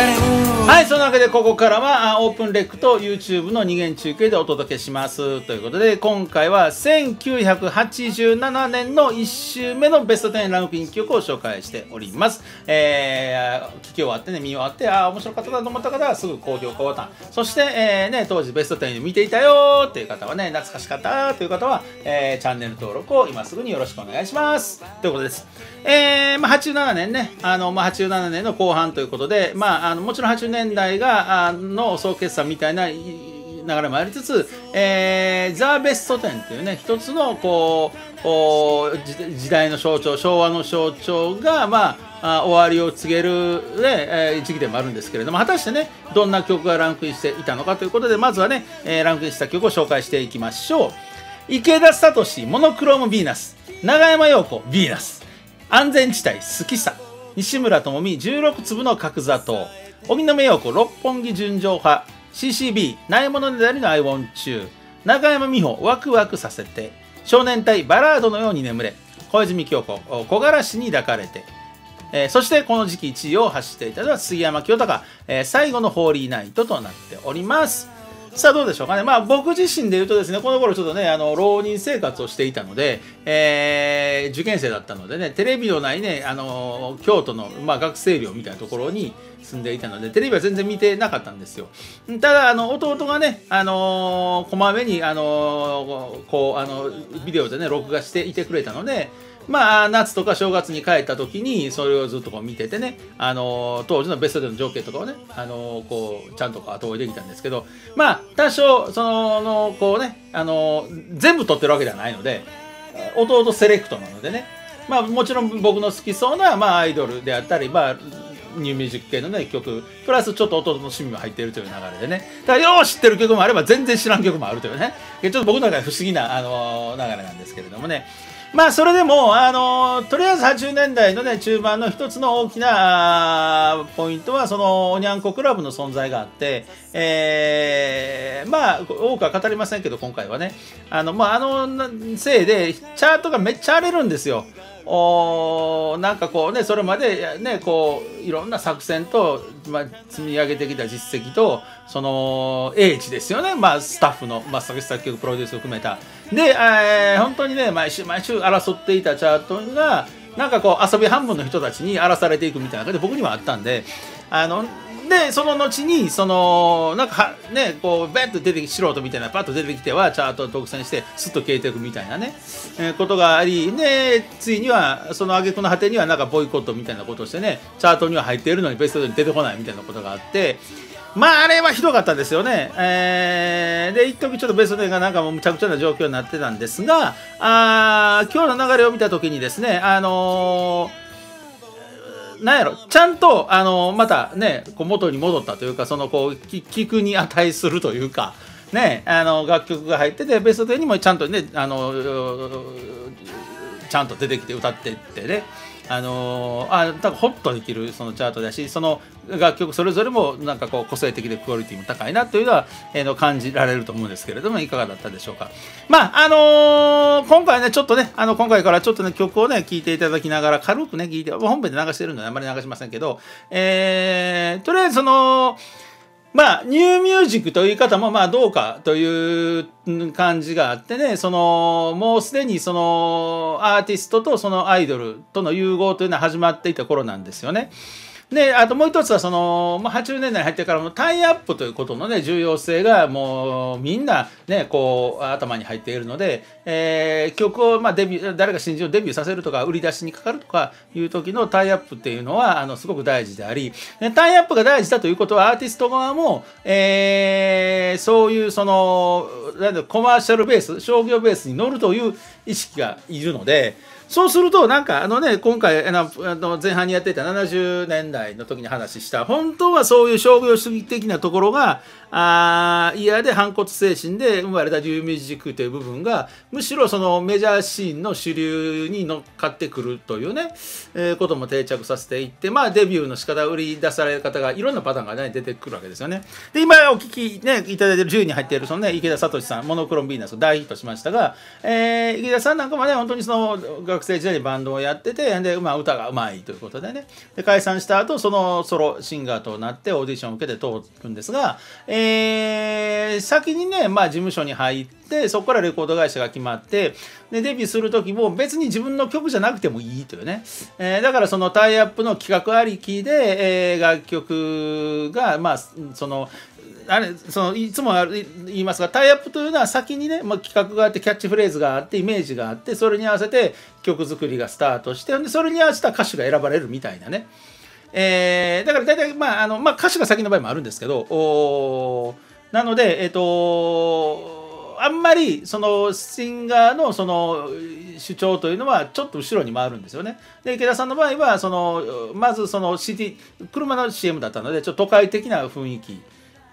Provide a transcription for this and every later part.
setting はい、そのわけでここからはオープンレックと YouTube の二元中継でお届けしますということで今回は1987年の1週目のベスト10ランクイン曲を紹介しております。えー、聞き終わってね、見終わって、ああ、面白かったなと思った方はすぐ高評価ボタン。そして、えー、ね、当時ベスト10で見ていたよっていう方はね、懐かしかったという方は、えー、チャンネル登録を今すぐによろしくお願いします。ということです。えー、まあ、87年ね、あの、まあ、87年の後半ということで、まあ、あのもちろん80年年代が、あの、総決算みたいな、流れもありつつ、えー、ザ・ベスト10っていうね、一つのこう時代の象徴、昭和の象徴が、まあ、あ終わりを告げる、ねえー、時期でもあるんですけれども、果たしてね、どんな曲がランクインしていたのかということで、まずはね、えー、ランクインした曲を紹介していきましょう。池田聡、モノクローム・ヴィーナス、永山陽子、ヴィーナス、安全地帯、好きさ、西村智美、16粒の角砂糖、荻野目洋子、六本木純情派、CCB、ないものねだりのアイウォン中、中山美穂、ワクワクさせて、少年隊、バラードのように眠れ、小泉京子、木枯らしに抱かれて、えー、そしてこの時期1位を走っていたのは杉山清隆、えー、最後のホーリーナイトとなっております。さあどうでしょうかね。まあ僕自身で言うとですね、この頃ちょっとね、あの、浪人生活をしていたので、えー、受験生だったのでね、テレビのないね、あの、京都の、まあ、学生寮みたいなところに住んでいたので、テレビは全然見てなかったんですよ。ただ、あの、弟がね、あのこまめに、あのこう、あの、ビデオでね、録画していてくれたので、まあ、夏とか正月に帰った時にそれをずっとこう見ててね、あの当時のベストでの情景とかをね、あのこうちゃんと後追いできたんですけどまあ多少そののこうね、あの全部撮ってるわけではないので弟セレクトなのでね。まあもちろん僕の好きそうな、まあ、アイドルであったり、まあ、ニューミュージック系のね曲。プラスちょっと弟の趣味も入っているという流れでね。だからよう知ってる曲もあれば全然知らん曲もあるというね。ちょっと僕の中で不思議な、あの流れなんですけれどもね。まあそれでも、あのとりあえず80年代のね中盤の一つの大きなポイントはそのおにゃんこクラブの存在があって、えー、まあ多くは語りませんけど今回はね。あの,、まあ、あのせいでチャートがめっちゃ荒れるんですよ。おなんかこうねそれまでねこういろんな作戦と、まあ、積み上げてきた実績とその英知ですよね、まあ、スタッフの、まあ、作詞作曲プロデュースを含めた。で、えー、本当にね毎週毎週争っていたチャートがなんかこう遊び半分の人たちに荒らされていくみたいな感じで僕にはあったんであのでその後にそのなんかねこうベッと出てき素人みたいなパッと出てきてはチャートを独占してスッと消えていくみたいなね、えー、ことがありでついにはその挙句の果てにはなんかボイコットみたいなことをしてねチャートには入っているのにベストに出てこないみたいなことがあってまああれはひどかったですよね。えー、で一時ちょっとベスト10がなんかもうむちゃくちゃな状況になってたんですがあ今日の流れを見た時にですねあのーなんやろ、ちゃんと、あの、またね、こう元に戻ったというか、その、こう、聞くに値するというか、ね、あの、楽曲が入ってて、ベストテンにもちゃんとね、あの、ちゃんと出てきて歌ってってね、あのー、あ多分ホッとできるそのチャートだしその楽曲それぞれもなんかこう個性的でクオリティも高いなというのは、えー、の感じられると思うんですけれどもいかがだったでしょうか。まああのー、今回ねちょっとねあの今回からちょっとね曲をね聴いていただきながら軽くね聴いて本編で流してるのであんまり流しませんけど、えー、とりあえずそのまあ、ニューミュージックという言い方もまあどうかという感じがあってね、その、もうすでにそのアーティストとそのアイドルとの融合というのは始まっていた頃なんですよね。であともう一つはその、まあ、80年代に入ってからもタイアップということのね重要性がもうみんなねこう頭に入っているので、えー、曲を、まあ、デビュー誰か新人をデビューさせるとか売り出しにかかるとかいう時のタイアップっていうのはあのすごく大事でありタイアップが大事だということはアーティスト側も、えー、そういうそのなんコマーシャルベース商業ベースに乗るという意識がいるので。そうするとなんかあのね今回あの前半にやってた70年代の時に話した本当はそういう商業主義的なところがあ嫌で反骨精神で生まれたューミュージックという部分がむしろそのメジャーシーンの主流に乗っかってくるというね、えー、ことも定着させていってまあデビューの仕方売り出される方がいろんなパターンがね出てくるわけですよね。で今お聞きねいただいている10位に入っているそのね池田聡さんモノクロンビーナス大ヒットしましたが、えー、池田田さんなんかもね本当にその学生時代にバンドをやっててで、まあ、歌がうまいということでね。で解散した後そのソロシンガーとなってオーディションを受けて通るんですが、えー、先にね、まあ、事務所に入ってそこからレコード会社が決まってでデビューする時も別に自分の曲じゃなくてもいいというね、えー、だからそのタイアップの企画ありきで、えー、楽曲がまあそのあれそのいつも言いますがタイアップというのは先にね、まあ、企画があってキャッチフレーズがあってイメージがあってそれに合わせて曲作りがスタートしてでそれに合わせた歌手が選ばれるみたいなね、えー、だから大体、まああのまあ、歌手が先の場合もあるんですけどおなのでえっ、ー、とあんまりそのシンガーのその主張というのはちょっと後ろに回るんですよね。で池田さんの場合はそのまずその CD 車の CM だったのでちょっと都会的な雰囲気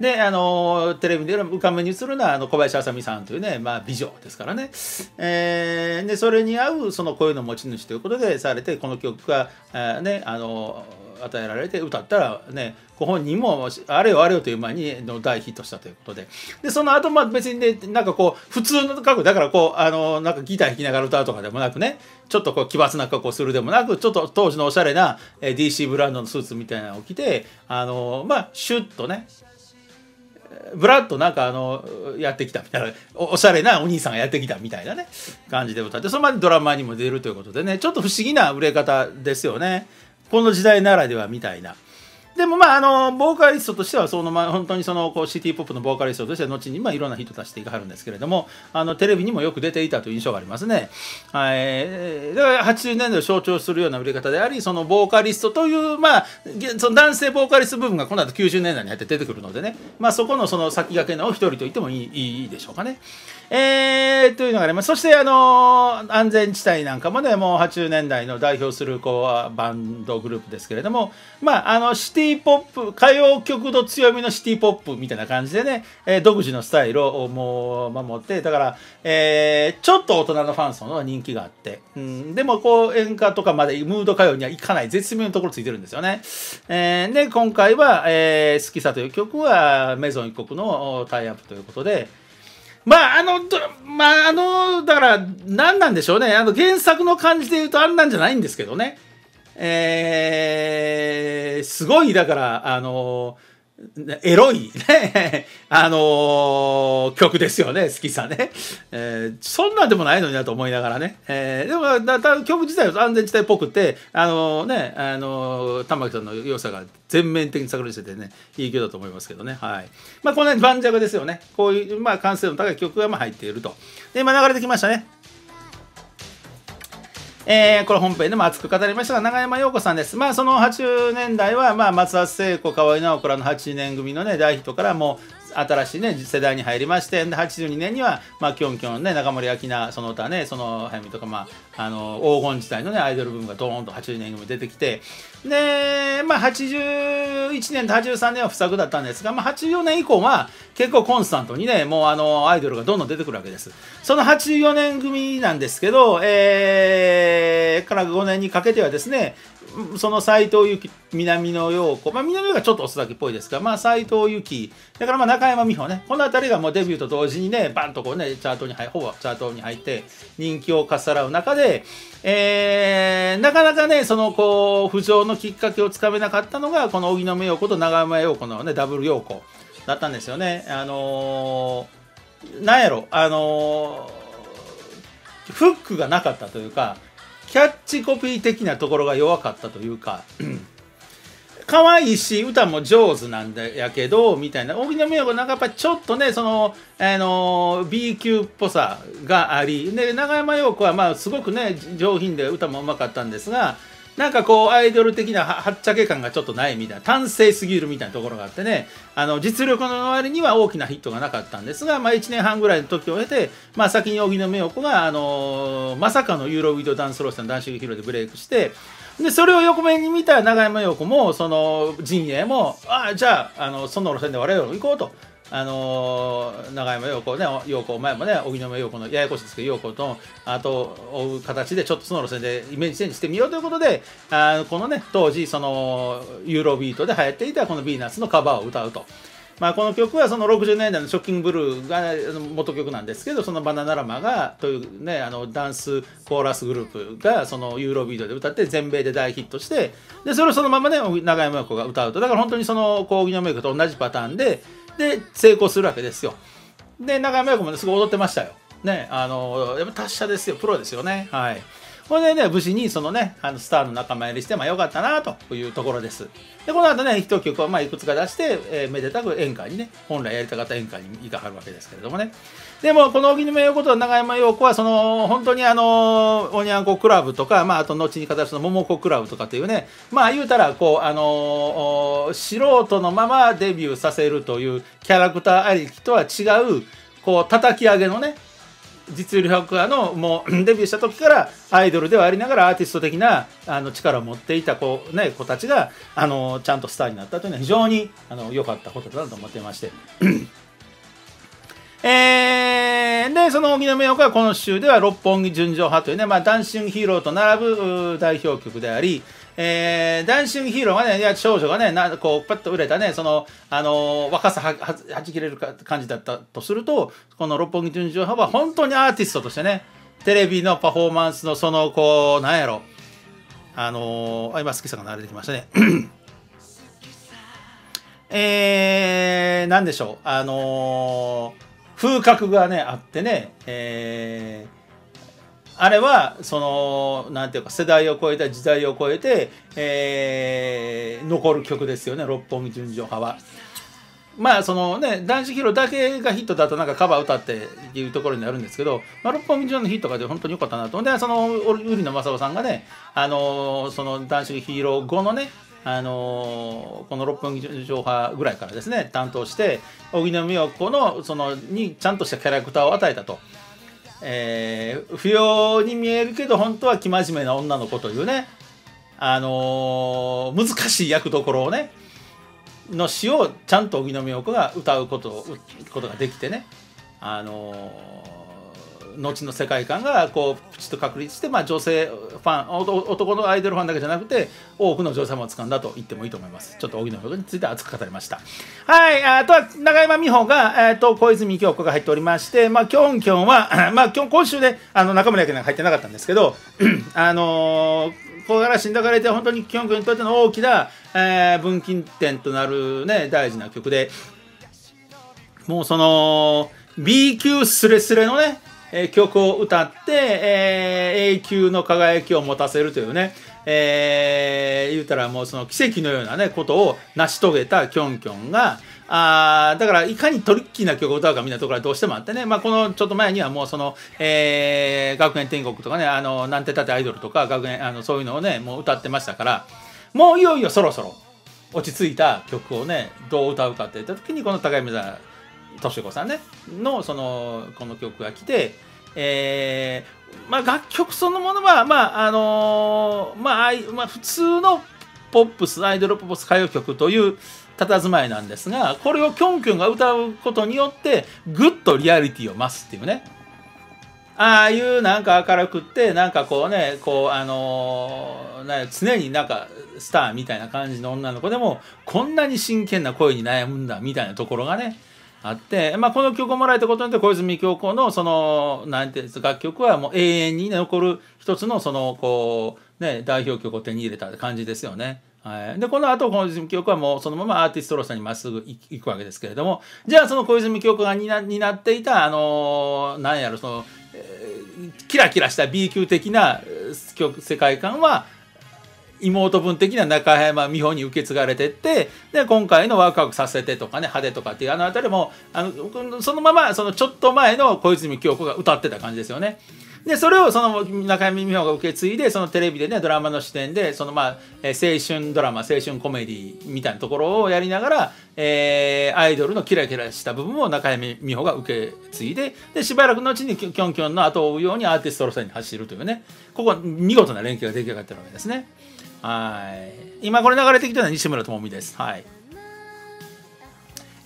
で、あの、テレビで浮かべに映るのは、あの、小林あさみさんというね、まあ、美女ですからね。えー、で、それに合う、その声の持ち主ということでされて、この曲が、え、ね、あの、与えられて歌ったらねご本人もあれよあれよという前にの大ヒットしたということででその後まあ別にねなんかこう普通の格好だからこうあのなんかギター弾きながら歌うとかでもなくねちょっとこう奇抜な格好するでもなくちょっと当時のおしゃれな DC ブランドのスーツみたいなのを着てあのまあシュッとねブラッとなんかあのやってきたみたいな。おしゃれなお兄さんがやってきたみたいなね。感じで歌ってそのまでドラマにも出るということでね。ちょっと不思議な売れ方ですよね。この時代ならではみたいな。でもまああのボーカリストとしてはそのまあ本当にそのこうシティ・ポップのボーカリストとして後にまあいろんな人出していかはるんですけれどもあのテレビにもよく出ていたという印象がありますね。はい、だから80年代を象徴するような売れ方でありそのボーカリストというまあその男性ボーカリスト部分がこの後90年代に入って出てくるのでねまあそこのその先駆けの一人と言ってもいいいいでしょうかね。えー、というのがあります。そして、あの、安全地帯なんかもね、もう80年代の代表するこうバンドグループですけれども、まあ、あの、シティィポップ、歌謡曲の強みのシティポップみたいな感じでね、えー、独自のスタイルをもう守って、だから、えー、ちょっと大人のファン層の人気があって、うん、でもこう演歌とかまでムード歌謡にはいかない絶妙なところついてるんですよね。えー、で、今回は、えー、好きさという曲はメゾン一国のタイアップということで、まあ、あの、まあ、あの、だから、何なんでしょうね。あの、原作の感じで言うとあんなんじゃないんですけどね。えー、すごい、だから、あの、エロいね、あのー、曲ですよね、好きさね。えー、そんなんでもないのになと思いながらね。えー、でもだだ曲自体は安全地帯っぽくて、あのー、ね、あの玉木さんの良さが全面的に炸裂しててね、いい曲だと思いますけどね。はい。まあ、こんなに盤石ですよね。こういう、まあ、完成度の高い曲がまあ入っていると。で、今流れてきましたね。えー、これ本編でも熱く語りましたが、永山陽子さんです。まあ、その80年代は、まあ、松田聖子、河合直子らの8年組のね、大ヒットからもう、新しいね世代に入りましてで82年にはまあきょんきょんね中森明菜その他ねその早見とかまああの黄金時代のねアイドルブームがドーンと80年組出てきてでまあ81年と83年は不作だったんですが、まあ、84年以降は結構コンスタントにねもうあのアイドルがどんどん出てくるわけです。その84年組なんですけど、えー、から5年にかけてはですねその斎藤由貴、南野陽子、まあ、南野がちょっとおすだけっぽいですが、まあ、斎藤由貴、だからまあ中山美穂ね、この辺りがもうデビューと同時にね、バンとこうね、チャートに入、ほぼチャートに入って、人気をかっさらう中で、えー、なかなかね、そのこう、浮上のきっかけをつかめなかったのが、この荻野目洋子と長山洋子のね、ダブル洋子だったんですよね。あのー、なんやろ、あのー、フックがなかったというか、キャッチコピー的なところが弱かったというか、可愛いし、歌も上手なんだやけど、みたいな。大木の美代子なんかやっぱちょっとね、その、あの、B 級っぽさがあり、で、長山洋子はまあすごくね、上品で歌もうまかったんですが、なんかこうアイドル的なはっちゃけ感がちょっとないみたいな単性すぎるみたいなところがあってねあの実力の割には大きなヒットがなかったんですが、まあ、1年半ぐらいの時を経て、まあ、先に荻野目洋子が、あのー、まさかのユーロウィードダンスロースの男子劇場でブレイクしてでそれを横目に見た永山洋子もその陣営もああじゃああのその路線で我々も行こうと。あのー、永山陽子ね、陽子前もね、荻野目陽子のややこしいですけど、陽子と、あと、追う形で、ちょっとその路線でイメージチェンジしてみようということで、あこのね、当時、その、ユーロビートで流行っていたこのヴィーナスのカバーを歌うと。まあ、この曲はその60年代のショッキングブルーが元曲なんですけどそのバナナラマがというねあのダンスコーラスグループがそのユーロビデオで歌って全米で大ヒットしてでそれをそのままね永山陽子が歌うとだから本当にその講義のメイクと同じパターンでで成功するわけですよ。で中山陽子も、ね、すごい踊ってましたよ。ねあのやっぱ達者ですよ。プロですよね。はい。これでね、無事にそのね、あのスターの仲間入りして、まあよかったなというところです。で、この後ね、一曲をまあいくつか出して、えー、めでたく演歌にね、本来やりたかった演歌に行かはるわけですけれどもね。でも、この荻野目洋子と長山洋子は、その、本当にあの、おにゃんこクラブとか、まあ、あと後に形の桃子クラブとかっていうね、まあ言うたら、こう、あの、素人のままデビューさせるというキャラクターありきとは違う、こう、叩き上げのね、実力派のもう デビューした時からアイドルではありながらアーティスト的なあの力を持っていた子,、ね、子たちがあのちゃんとスターになったというのは非常にあの良かったことだと思ってまして。えー、で、その荻野目洋子はこの週では六本木純情派というね、まあ、ダンシングヒーローと並ぶ代表曲であり、えー、ダンシングヒーローがね、いや少女がね、なこう、パッと売れたね、その、あのー、若さははははじけるか感じだったとすると、この六本木純情派は本当にアーティストとしてね、テレビのパフォーマンスのその、こう、なんやろ、あのー、今、好きさが流れてきましたね。えー、なんでしょう、あのー、風格がね、あってね、えー、あれはそのなんていうか世代を超えた時代を超えて、えー、残る曲ですよね六本木純情派は。まあそのね男子ヒーローだけがヒットだとなんかカバー歌っていうところになるんですけど、まあ、六本木純のヒットがで本当に良かったなとでその売野正夫さんがねあのその男子ヒーロー後のねあのこの六本木純情派ぐらいからですね担当して荻野目洋子のそのにちゃんとしたキャラクターを与えたと。えー、不要に見えるけど本当は生真面目な女の子というね、あのー、難しい役どころをねの詩をちゃんと荻野目洋子が歌うことことができてね、あのー後の世界観がこうプチッと確立して、まあ、女性ファン男のアイドルファンだけじゃなくて多くの女性様を掴んだと言ってもいいと思います。ちょっと荻野ことについて熱く語りました。はいあとは永山美穂が、えーと、小泉京子が入っておりましてまあきょんきょんはまあ今今週であの中村家なんか入ってなかったんですけど あのー小柄しんだかれて本当にキョン君にとっての大きな、えー、分岐点となるね大事な曲でもうその B 級スレスレのねえ曲を歌って、えー、永久の輝きを持たせるというね、えー、言うたらもうその奇跡のようなね、ことを成し遂げたキョンキョンが、あだからいかにトリッキーな曲を歌うかみんなところはどうしてもあってね、まあ、このちょっと前にはもうその、えー、学園天国とかね、あの、なんてたってアイドルとか学園、あの、そういうのをね、もう歌ってましたから、もういよいよそろそろ落ち着いた曲をね、どう歌うかって言った時にこの高山さん、敏子さんねのそのこの曲が来て、えーまあ、楽曲そのものは、まああのー、まあ、まあ普通のポップスアイドルポップス歌謡曲という佇まいなんですがこれをきょんきょんが歌うことによってぐっとリアリティを増すっていうね。ああいうなんか明るくってなんかこうねこうあのー、常になんかスターみたいな感じの女の子でもこんなに真剣な声に悩むんだみたいなところがねあって、まあ、この曲をもらえたことによって小泉京子のそのなんていうんですか楽曲はもう永遠に残る一つのそのこう、ね、代表曲を手に入れた感じですよね。はい、でこの後小泉京子はもうそのままアーティストローさんにまっすぐ行くわけですけれどもじゃあその小泉京子が担っていたあのなんやろその、えー、キラキラした B 級的な曲世界観は妹分的な中山美穂に受け継がれてってで今回のワクワクさせてとかね派手とかっていうあの辺りもあのそのままそのちょっと前の小泉京子が歌ってた感じですよね。でそれをその中山美穂が受け継いでそのテレビでねドラマの視点でそのまあ青春ドラマ青春コメディみたいなところをやりながら、えー、アイドルのキラキラした部分を中山美穂が受け継いででしばらくのうちにキョンキョンの後を追うようにアーティスト路線に走るというねここ見事な連携が出来上がってるわけですね。はい。今これ流れてきたのは西村智美です。はい。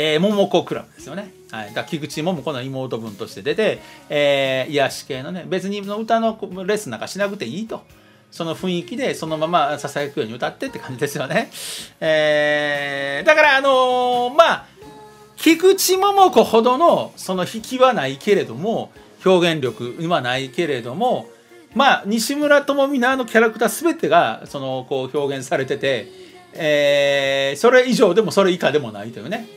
えー、桃子クラブですよね。はい、だ菊池桃子の妹分として出て、えー、癒し系のね、別に歌のレッスンなんかしなくていいと。その雰囲気でそのままささやくように歌ってって感じですよね。えー、だからあのー、まあ、菊池桃子ほどのその引きはないけれども表現力はないけれどもまあ西村智美のあのキャラクター全てがそのこう表現されてて、えー、それ以上でもそれ以下でもないというね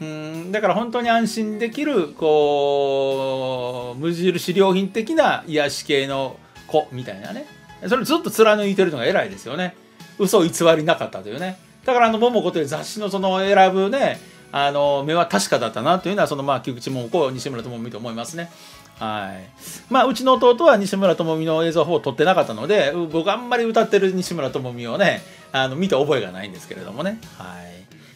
うん。だから本当に安心できるこう無印良品的な癒し系の子みたいなね。それずっと貫いてるのが偉いですよね。嘘偽りなかったというね。だからあの桃子という雑誌のその選ぶねあの目は確かだったなというのはそのまあ菊池桃子西村智美と思いますね。はい。まあ、うちの弟は西村智美の映像を撮ってなかったので僕あんまり歌ってる西村智美をねあの見た覚えがないんですけれどもね。はい。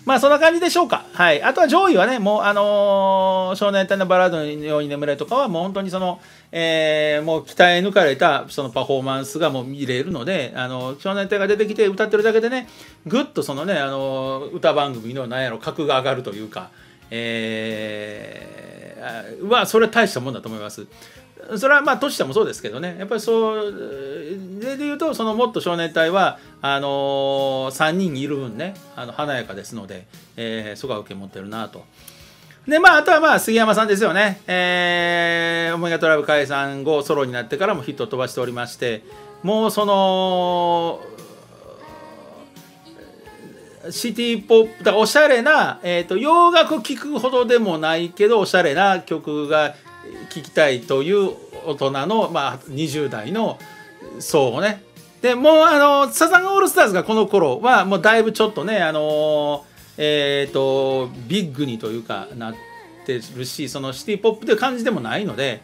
まあそんな感じでしょうか。はい。あとは上位はね、もうあのー、少年隊のバラードのように眠れとかはもう本当にその、えー、もう鍛え抜かれたそのパフォーマンスがもう見れるので、あの、少年隊が出てきて歌ってるだけでね、ぐっとそのね、あの、歌番組のなんやろ、格が上がるというか、えー、は、それは大したもんだと思います。それはまあ、年下もそうですけどね、やっぱりそう、で言うと、そのもっと少年隊は、あのー、3人いる分ね、あの華やかですので、えー、そこは受け持ってるなと。で、まあ、あとはまあ、杉山さんですよね。えー、オメガトラブ解散後、ソロになってからもヒット飛ばしておりまして、もうその、シティポップ、だからおしゃれな、えっ、ー、と、洋楽聴くほどでもないけど、おしゃれな曲が聞きたいという大人の、まあ、20代の層をねでもうあのサザンオールスターズがこの頃はもうだいぶちょっとねあのえっ、ー、とビッグにというかなってるしそのシティ・ポップという感じでもないので、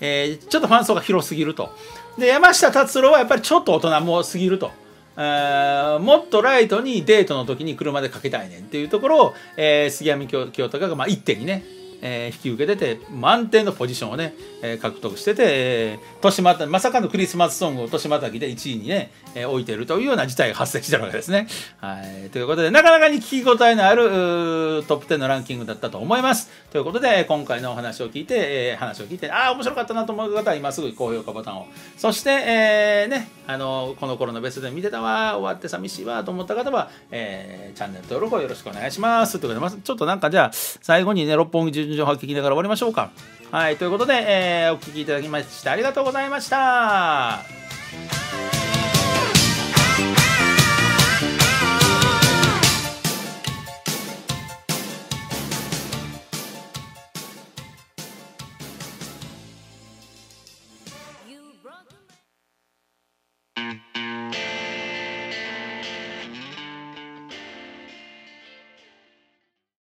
えー、ちょっとファン層が広すぎるとで山下達郎はやっぱりちょっと大人もすぎると。もっとライトにデートの時に車でかけたいねんっていうところを、えー、杉山清隆が、まあ、一手にねえー、引き受けてて満点のポジションをね、えー、獲得してて、えー、年またまさかのクリスマスソングを年またぎで1位にね、えー、置いているというような事態が発生してるわけですね。はい、ということでなかなかに聞き応えのあるトップ10のランキングだったと思います。ということで今回のお話を聞いて、えー、話を聞いてああ面白かったなと思う方は今すぐ高評価ボタンをそして、えー、ねあのこの頃のベストで見てたわ終わって寂しいわと思った方は、えー、チャンネル登録をよろしくお願いします。ということで、ま、ちょっとなんかじゃあ最後にね六本木順情報聞きながら終わりましょうか。はい、ということで、えー、お聴きいただきましてありがとうございました。